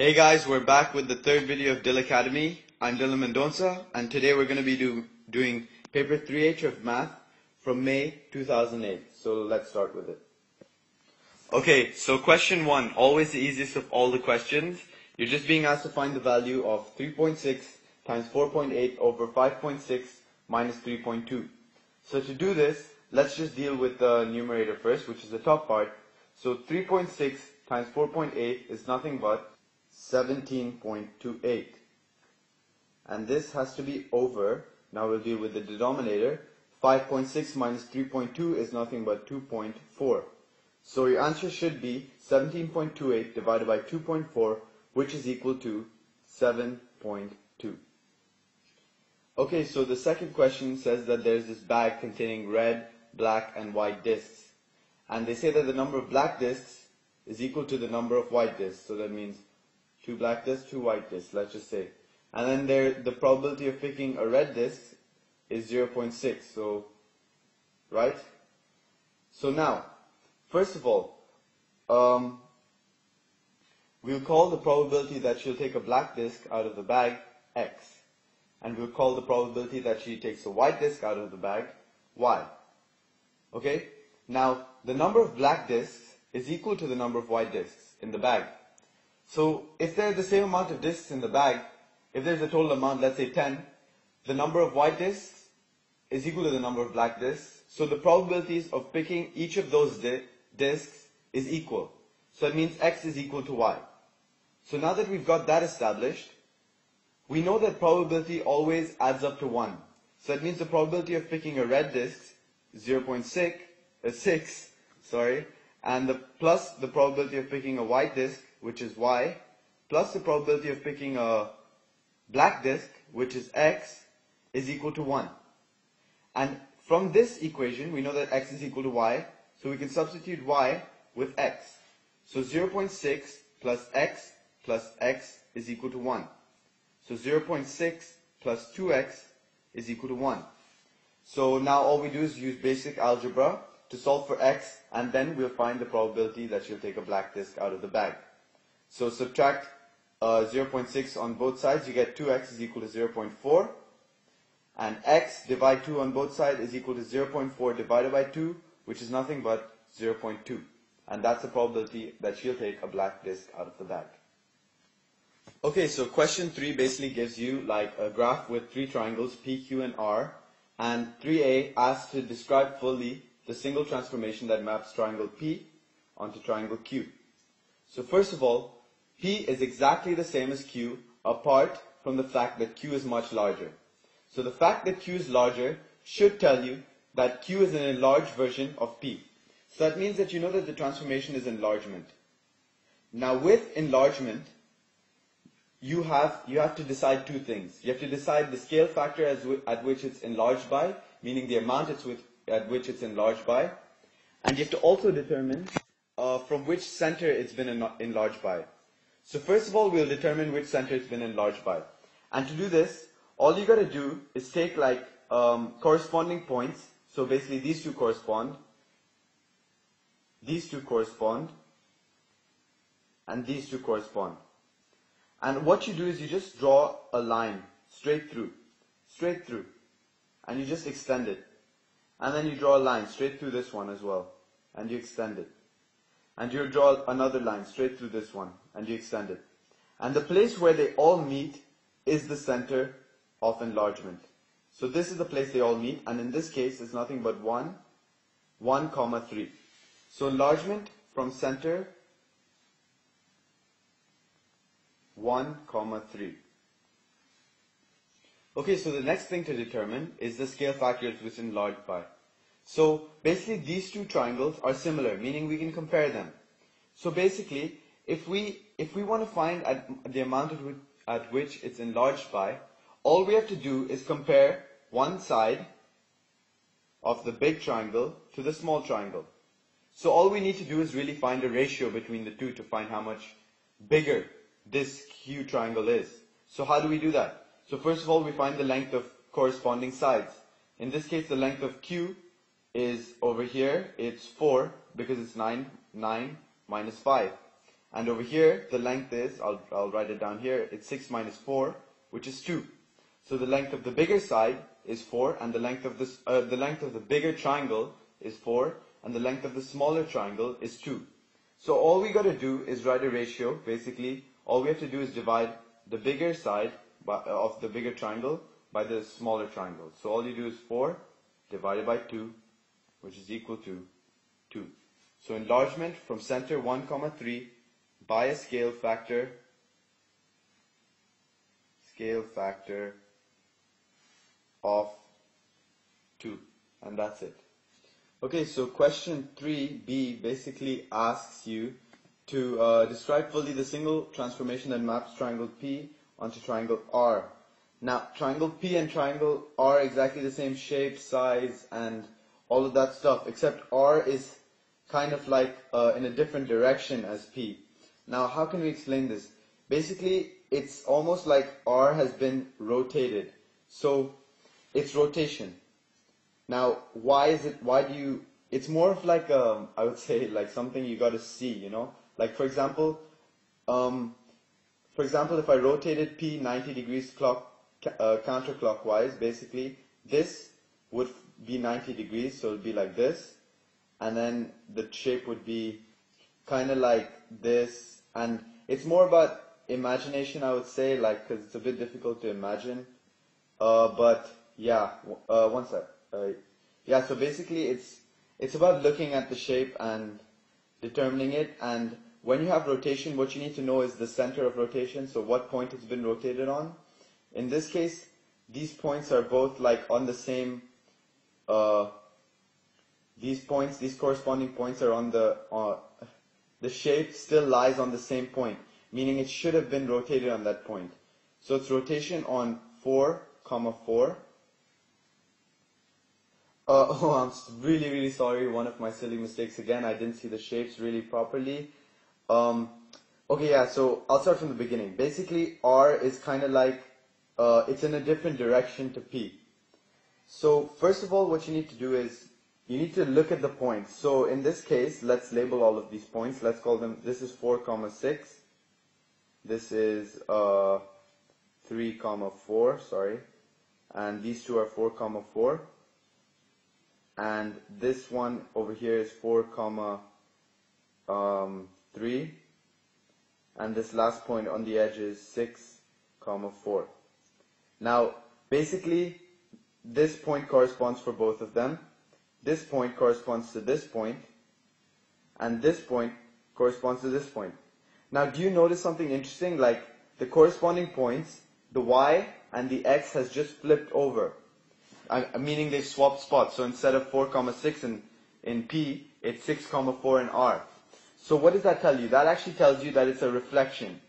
Hey guys, we're back with the third video of DylAcademy. I'm Dylan Mendonça, and today we're going to be do, doing paper 3H of math from May 2008. So let's start with it. Okay, so question one, always the easiest of all the questions. You're just being asked to find the value of 3.6 times 4.8 over 5.6 minus 3.2. So to do this, let's just deal with the numerator first, which is the top part. So 3.6 times 4.8 is nothing but 17.28. And this has to be over, now we'll deal with the denominator, 5.6 minus 3.2 is nothing but 2.4. So your answer should be 17.28 divided by 2.4, which is equal to 7.2. Okay, so the second question says that there's this bag containing red, black, and white discs. And they say that the number of black discs is equal to the number of white discs. So that means two black discs, two white discs, let's just say. And then there, the probability of picking a red disc is 0.6, so, right? So now, first of all, um, we'll call the probability that she'll take a black disc out of the bag x. And we'll call the probability that she takes a white disc out of the bag y. Okay? Now, the number of black discs is equal to the number of white discs in the bag. So if there's the same amount of discs in the bag, if there's a total amount, let's say 10, the number of white discs is equal to the number of black discs. So the probabilities of picking each of those di discs is equal. So it means x is equal to y. So now that we've got that established, we know that probability always adds up to 1. So that means the probability of picking a red disc is 0.6, uh, 6, sorry, and the plus the probability of picking a white disc which is y, plus the probability of picking a black disk, which is x, is equal to 1. And from this equation, we know that x is equal to y, so we can substitute y with x. So 0.6 plus x plus x is equal to 1. So 0.6 plus 2x is equal to 1. So now all we do is use basic algebra to solve for x, and then we'll find the probability that she'll take a black disk out of the bag. So subtract uh, 0.6 on both sides, you get 2x is equal to 0.4. And x divide 2 on both sides is equal to 0.4 divided by 2, which is nothing but 0.2. And that's the probability that she'll take a black disk out of the bag. Okay, so question 3 basically gives you like a graph with three triangles, P, Q, and R. And 3a asks to describe fully the single transformation that maps triangle P onto triangle Q. So first of all, P is exactly the same as Q apart from the fact that Q is much larger. So the fact that Q is larger should tell you that Q is an enlarged version of P. So that means that you know that the transformation is enlargement. Now with enlargement, you have, you have to decide two things. You have to decide the scale factor at which it's enlarged by, meaning the amount it's with, at which it's enlarged by. And you have to also determine uh, from which center it's been enlarged by. So first of all, we'll determine which center it's been enlarged by. And to do this, all you gotta do is take like um, corresponding points. So basically these two correspond, these two correspond, and these two correspond. And what you do is you just draw a line straight through, straight through, and you just extend it. And then you draw a line straight through this one as well, and you extend it and you draw another line straight through this one and you extend it. And the place where they all meet is the center of enlargement. So this is the place they all meet and in this case it's nothing but 1, 1 comma 3. So enlargement from center 1 comma 3. Okay, so the next thing to determine is the scale factors which enlarged by. So basically these two triangles are similar, meaning we can compare them. So basically, if we, if we want to find the amount at which, at which it's enlarged by, all we have to do is compare one side of the big triangle to the small triangle. So all we need to do is really find a ratio between the two to find how much bigger this Q triangle is. So how do we do that? So first of all, we find the length of corresponding sides. In this case, the length of Q is over here, it's 4 because it's 9, 9 minus 5. And over here, the length is, I'll, I'll write it down here, it's 6 minus 4, which is 2. So the length of the bigger side is 4, and the length of this, uh, the length of the bigger triangle is 4, and the length of the smaller triangle is 2. So all we gotta do is write a ratio, basically, all we have to do is divide the bigger side by, uh, of the bigger triangle by the smaller triangle. So all you do is 4 divided by 2, which is equal to 2. So enlargement from center 1 comma 3 by a scale factor, scale factor of 2. And that's it. Okay, so question 3b basically asks you to uh, describe fully the single transformation that maps triangle P onto triangle R. Now, triangle P and triangle R are exactly the same shape, size, and all of that stuff, except R is kind of like uh, in a different direction as P. Now, how can we explain this? Basically, it's almost like R has been rotated. So, it's rotation. Now, why is it, why do you, it's more of like, a, um, I would say, like something you gotta see, you know? Like, for example, um, for example, if I rotated P 90 degrees clock, uh, counterclockwise, basically, this would be 90 degrees, so it would be like this, and then the shape would be kind of like this, and it's more about imagination, I would say, like, cause it's a bit difficult to imagine, uh, but yeah, uh, one sec. Uh, yeah, so basically it's, it's about looking at the shape and determining it and when you have rotation, what you need to know is the center of rotation, so what point it's been rotated on. In this case, these points are both like on the same, uh, these points, these corresponding points are on the, uh, the shape still lies on the same point, meaning it should have been rotated on that point. So it's rotation on 4, comma 4, uh, oh, I'm really, really sorry. One of my silly mistakes again. I didn't see the shapes really properly. Um, okay, yeah, so I'll start from the beginning. Basically, R is kind of like, uh, it's in a different direction to P. So, first of all, what you need to do is, you need to look at the points. So, in this case, let's label all of these points. Let's call them, this is 4 comma 6. This is, uh, 3 comma 4, sorry. And these two are 4 comma 4 and this one over here is 4 comma um, 3 and this last point on the edge is 6 comma 4 now basically this point corresponds for both of them this point corresponds to this point and this point corresponds to this point now do you notice something interesting like the corresponding points the y and the x has just flipped over uh, meaning they've swapped spots. So instead of 4 comma 6 in, in P, it's 6 comma 4 in R. So what does that tell you? That actually tells you that it's a reflection.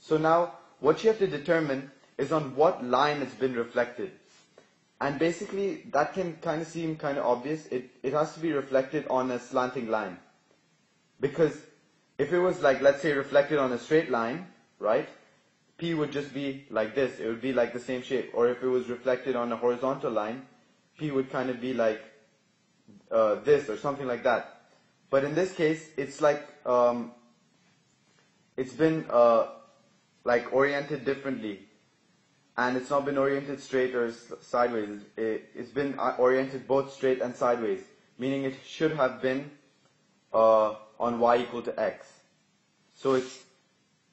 So now, what you have to determine is on what line it's been reflected. And basically, that can kind of seem kind of obvious. It, it has to be reflected on a slanting line. Because if it was like, let's say, reflected on a straight line, right? P would just be like this. It would be like the same shape. Or if it was reflected on a horizontal line, P would kind of be like uh, this or something like that. But in this case, it's like um, it's been uh, like oriented differently, and it's not been oriented straight or sideways. It, has been uh, oriented both straight and sideways, meaning it should have been uh, on y equal to x. So it's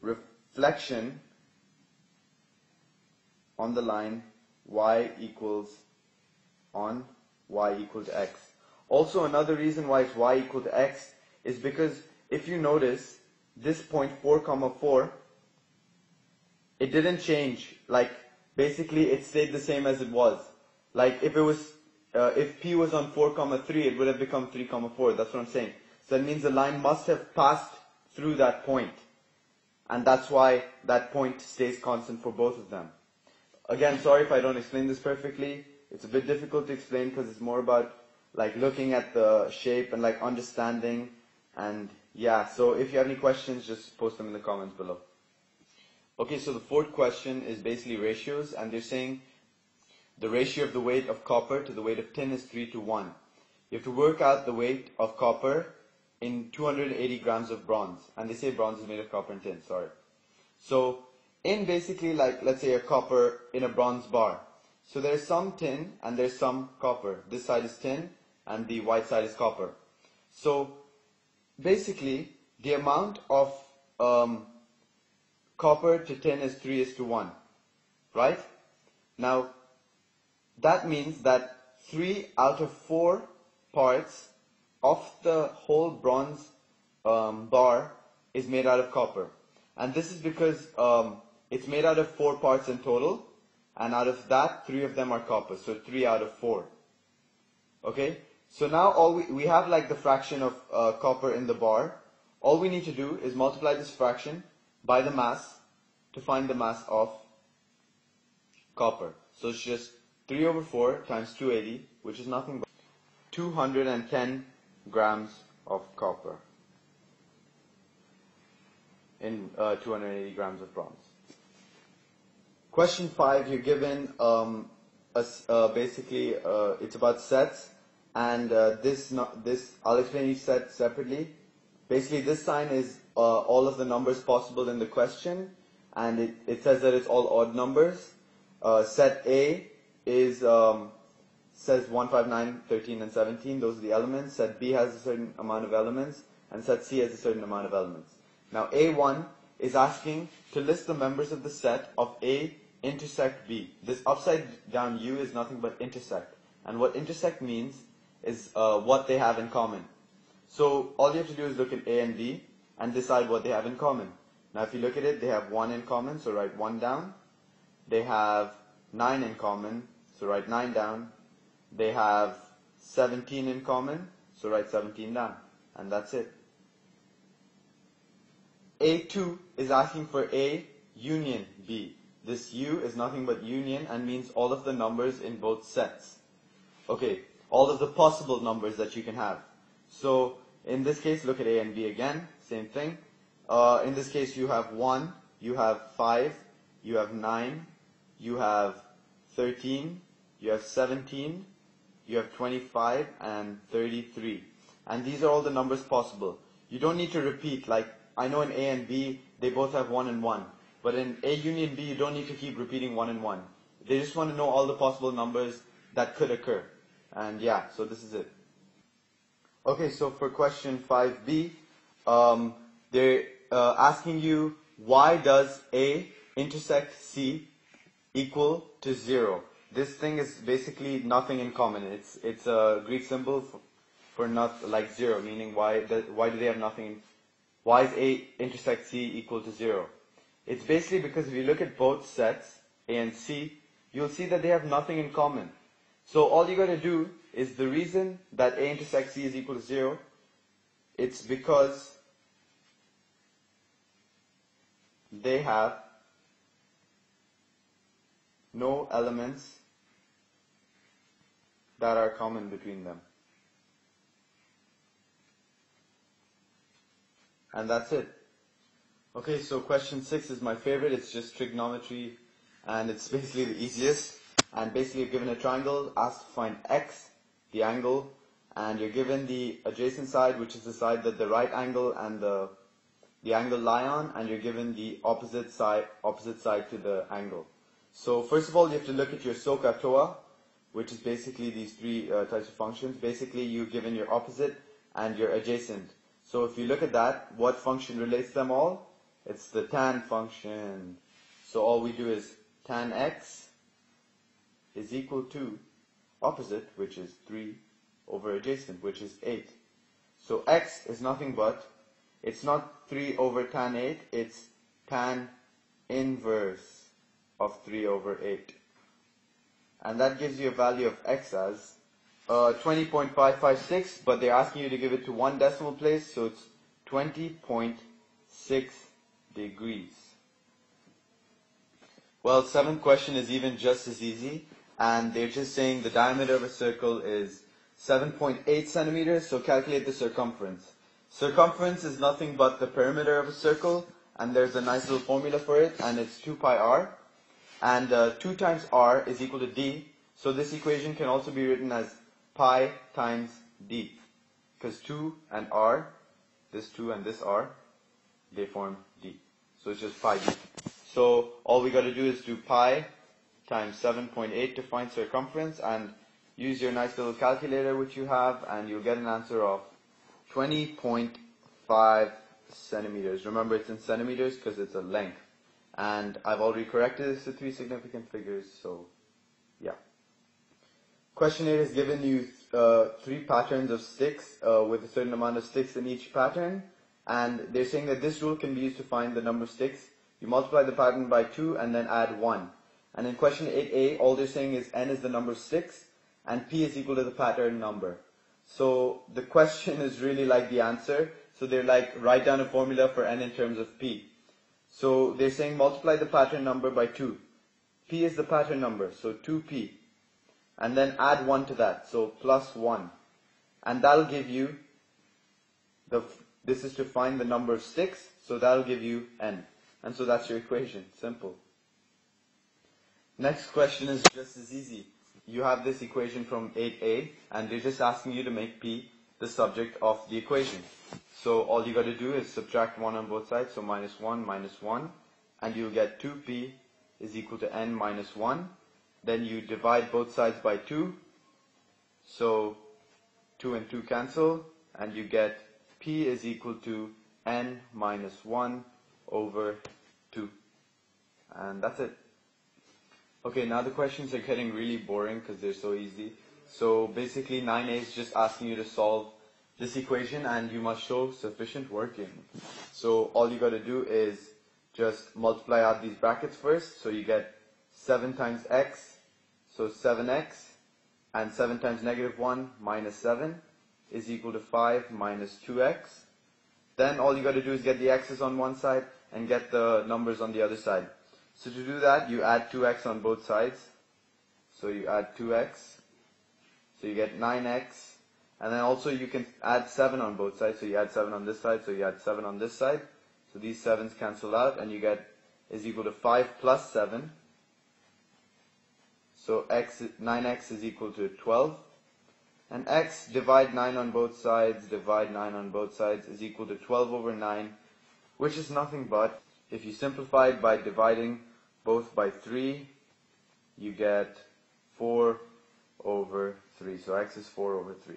reflection on the line y equals on y equal to x. Also another reason why it's y equal to x is because if you notice this point 4 comma 4 it didn't change like basically it stayed the same as it was. Like if it was uh, if p was on 4 comma 3 it would have become 3 comma 4 that's what I'm saying. So that means the line must have passed through that point. And that's why that point stays constant for both of them. Again, sorry if I don't explain this perfectly. It's a bit difficult to explain because it's more about like looking at the shape and like understanding. And yeah, so if you have any questions, just post them in the comments below. Okay, so the fourth question is basically ratios and they're saying the ratio of the weight of copper to the weight of tin is 3 to 1. You have to work out the weight of copper in 280 grams of bronze. And they say bronze is made of copper and tin, sorry. So, in basically like, let's say a copper in a bronze bar. So there's some tin and there's some copper. This side is tin and the white side is copper. So, basically, the amount of um, copper to tin is 3 is to 1. Right? Now, that means that 3 out of 4 parts of the whole bronze um, bar is made out of copper. And this is because um, it's made out of 4 parts in total, and out of that, 3 of them are copper, so 3 out of 4. Okay? So now all we, we have like the fraction of uh, copper in the bar. All we need to do is multiply this fraction by the mass to find the mass of copper. So it's just 3 over 4 times 280, which is nothing but 210 grams of copper in uh, 280 grams of bronze. Question 5, you're given um, a, uh, basically, uh, it's about sets, and uh, this, not, this, I'll explain each set separately. Basically, this sign is uh, all of the numbers possible in the question, and it, it says that it's all odd numbers. Uh, set A is um, says 1, 5, 9, 13, and 17. Those are the elements. Set B has a certain amount of elements, and set C has a certain amount of elements. Now A1 is asking to list the members of the set of A intersect B. This upside down U is nothing but intersect. And what intersect means is uh, what they have in common. So all you have to do is look at A and B and decide what they have in common. Now if you look at it, they have 1 in common, so write 1 down. They have 9 in common, so write 9 down. They have 17 in common, so write 17 down. And that's it. A2 is asking for A union B. This U is nothing but union and means all of the numbers in both sets. Okay, all of the possible numbers that you can have. So, in this case, look at A and B again, same thing. Uh, in this case, you have 1, you have 5, you have 9, you have 13, you have 17, you have 25, and 33. And these are all the numbers possible. You don't need to repeat, like, I know in A and B, they both have 1 and 1. But in A union B, you don't need to keep repeating 1 and 1. They just want to know all the possible numbers that could occur. And yeah, so this is it. Okay, so for question 5b, um, they're uh, asking you why does A intersect C equal to 0? This thing is basically nothing in common. It's it's a Greek symbol for, for not like 0, meaning why why do they have nothing? Why is A intersect C equal to 0? It's basically because if you look at both sets, A and C, you'll see that they have nothing in common. So all you gotta do is the reason that A intersect C is equal to 0, it's because they have no elements that are common between them. And that's it. Okay, so question six is my favorite. It's just trigonometry and it's basically the easiest. And basically you're given a triangle, asked to find x, the angle, and you're given the adjacent side, which is the side that the right angle and the the angle lie on, and you're given the opposite side opposite side to the angle. So first of all, you have to look at your SOHCAHTOA, which is basically these three uh, types of functions. Basically, you're given your opposite and your adjacent. So if you look at that, what function relates them all? It's the tan function. So all we do is tan x is equal to opposite, which is 3, over adjacent, which is 8. So x is nothing but, it's not 3 over tan 8, it's tan inverse of 3 over 8. And that gives you a value of x as uh, 20.556, but they're asking you to give it to one decimal place, so it's 20.6 degrees. Well, seventh question is even just as easy, and they're just saying the diameter of a circle is 7.8 centimeters, so calculate the circumference. Circumference is nothing but the perimeter of a circle, and there's a nice little formula for it, and it's 2 pi r. And uh, 2 times r is equal to d, so this equation can also be written as pi times d, because 2 and r this 2 and this R, they form D. So it's just pi d. So all we got to do is do pi times 7.8 to find circumference and use your nice little calculator which you have and you'll get an answer of 20.5 centimeters. Remember it's in centimeters because it's a length. And I've already corrected this to three significant figures, so yeah. Question 8 has given you uh, three patterns of sticks uh, with a certain amount of sticks in each pattern. And they're saying that this rule can be used to find the number of sticks. You multiply the pattern by 2 and then add 1. And in question 8a, all they're saying is n is the number of sticks and p is equal to the pattern number. So the question is really like the answer. So they're like, write down a formula for n in terms of p. So they're saying multiply the pattern number by 2. p is the pattern number, so 2p. And then add 1 to that, so plus 1. And that'll give you, the, this is to find the number of sticks, so that'll give you n. And so that's your equation, simple. Next question is just as easy. You have this equation from 8a, and they're just asking you to make p the subject of the equation. So all you got to do is subtract 1 on both sides, so minus 1 minus 1, and you'll get 2p is equal to n minus 1. Then you divide both sides by 2, so 2 and 2 cancel, and you get p is equal to n minus 1 over 2. And that's it. Okay, now the questions are getting really boring because they're so easy. So basically 9a is just asking you to solve this equation and you must show sufficient working. So all you gotta do is just multiply out these brackets first. So you get 7 times x, so 7x, and 7 times negative 1 minus 7 is equal to 5 minus 2x. Then all you gotta do is get the x's on one side and get the numbers on the other side. So to do that, you add 2x on both sides. So you add 2x. So you get 9x. And then also you can add 7 on both sides. So you add 7 on this side, so you add 7 on this side. So these 7's cancel out and you get is equal to 5 plus 7. So x 9x is equal to 12. And x divide 9 on both sides, divide 9 on both sides is equal to 12 over 9, which is nothing but, if you simplify by dividing both by 3, you get 4 over 3. So x is 4 over 3.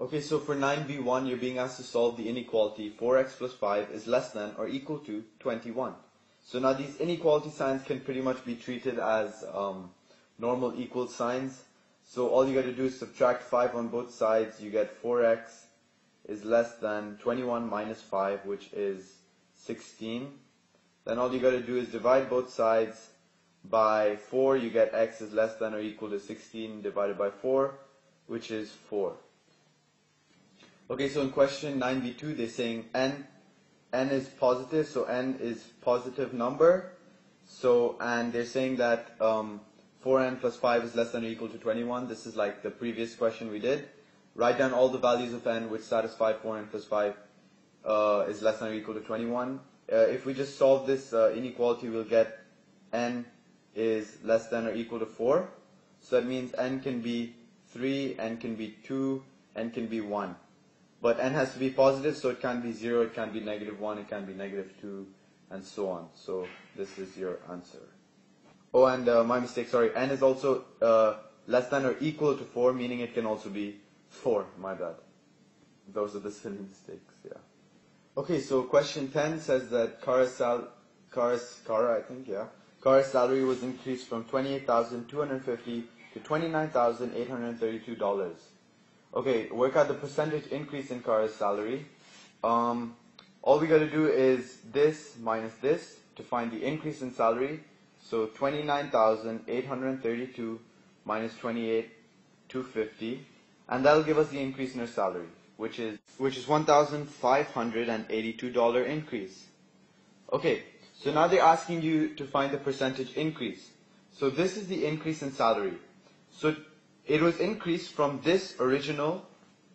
Okay, so for 9b1, you're being asked to solve the inequality 4x plus 5 is less than or equal to 21. So now these inequality signs can pretty much be treated as um, normal equal signs. So all you got to do is subtract 5 on both sides. You get 4x is less than 21 minus 5, which is 16. Then all you got to do is divide both sides by 4. You get x is less than or equal to 16 divided by 4, which is 4. Okay, so in question 9b2, they're saying n, n is positive, so n is positive number. So, and they're saying that um, 4n plus 5 is less than or equal to 21. This is like the previous question we did. Write down all the values of n which satisfy 4n plus 5 uh, is less than or equal to 21 uh, if we just solve this uh, inequality, we'll get n is less than or equal to 4. So that means n can be 3, n can be 2, n can be 1. But n has to be positive, so it can't be 0, it can't be negative 1, it can't be negative 2, and so on. So this is your answer. Oh, and uh, my mistake, sorry. n is also uh, less than or equal to 4, meaning it can also be 4. My bad. Those are the silly mistakes, yeah. Okay, so question 10 says that Kara's sal- Kara's, Kara, I think, yeah. Kara's salary was increased from 28250 to $29,832. Okay, work out the percentage increase in Kara's salary. Um, all we gotta do is this minus this to find the increase in salary. So 29,832 minus 28,250. And that'll give us the increase in her salary which is which is $1,582 increase. Okay, so now they're asking you to find the percentage increase. So this is the increase in salary. So it was increased from this original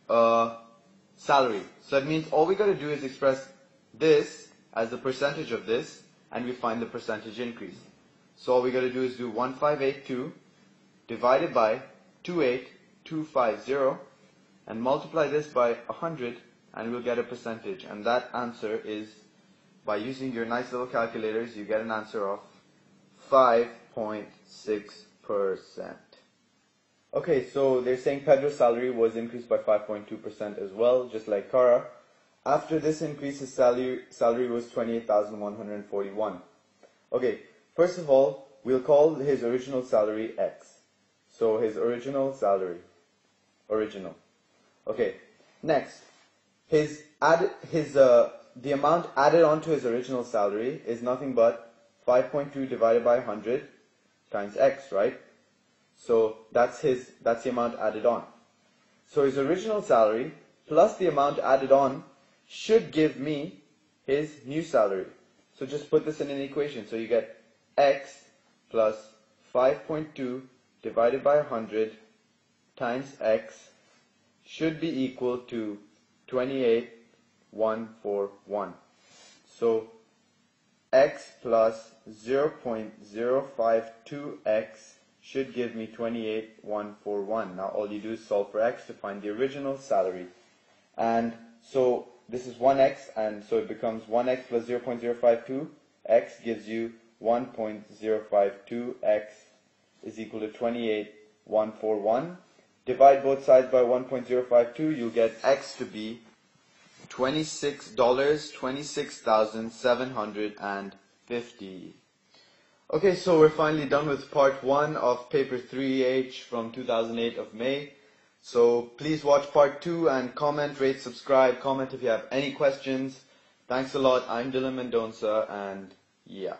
uh, salary. So that means all we got to do is express this as the percentage of this, and we find the percentage increase. So all we got to do is do 1582 divided by 28250 and multiply this by 100 and we'll get a percentage. And that answer is, by using your nice little calculators, you get an answer of 5.6%. Okay, so they're saying Pedro's salary was increased by 5.2% as well, just like Kara. After this increase, his salary, salary was 28,141. Okay, first of all, we'll call his original salary X. So his original salary. Original. Okay, next, his add, his, uh, the amount added onto his original salary is nothing but 5.2 divided by 100 times X, right? So that's his, that's the amount added on. So his original salary plus the amount added on should give me his new salary. So just put this in an equation. So you get x plus 5.2 divided by 100 times x should be equal to 28,141. So x plus 0.052x should give me 28,141. Now all you do is solve for x to find the original salary. And so this is 1x, and so it becomes 1x plus 0.052. x gives you 1.052x is equal to 28,141. Divide both sides by 1.052, you'll get x to be $26, 26,750. Okay, so we're finally done with part one of paper 3H from 2008 of May. So please watch part two and comment, rate, subscribe, comment if you have any questions. Thanks a lot. I'm Dylan Mendonca and yeah.